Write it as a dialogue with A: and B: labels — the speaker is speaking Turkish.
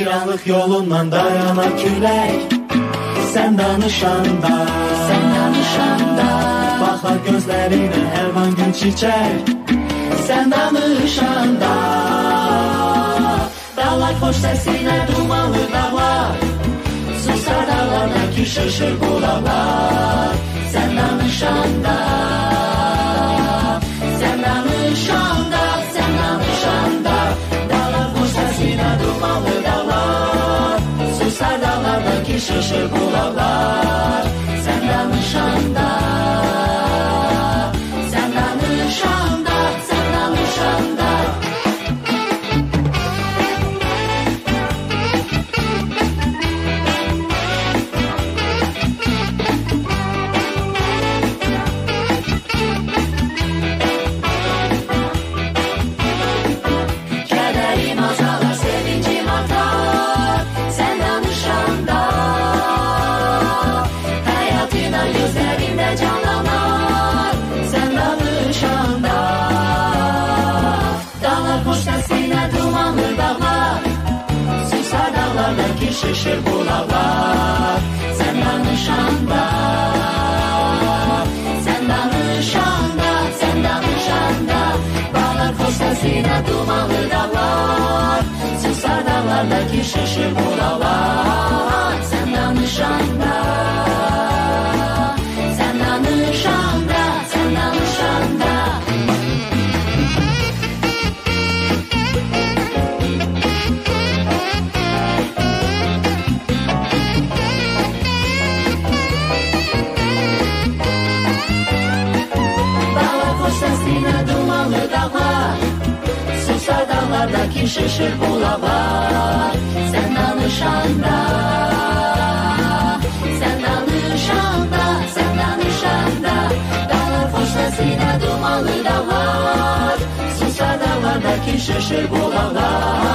A: Viranlık yolundan dayanan külək Sən danışanda
B: Sən danışanda
A: Baxar gözlərinə hər an gün çiçək Sən danışanda Dağlar xoş səsinə dumanlı dağlar. Susar dağlardakı şaşır bulaqlar 世事古老啦 şişir bulaklar Sen danışanda Sen danışanda Sen danışanda. Dağlar kuş sesine dumanlı dağlar. Susar dağlardaki şişir bulaklar sesine dumanlı dağlar Susar dağlardaki şişir bulaklar Sen danışanda Sen danışanda Sen danışanda. Dağlar koş sesine dumanlı dağlar Susar dağlardaki şişir bulaklar